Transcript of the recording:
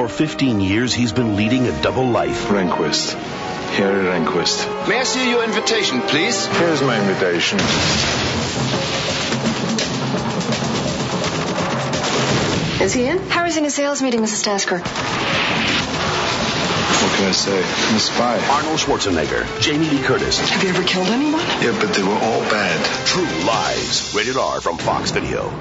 For 15 years, he's been leading a double life. Rehnquist. Harry Rehnquist. May I see your invitation, please? Here's my invitation. Is he in? Harry's in a sales meeting, Mrs. Tasker. What can I say? I'm a spy. Arnold Schwarzenegger, Jamie Lee Curtis. Have you ever killed anyone? Yeah, but they were all bad. True Lies. Rated R from Fox Video.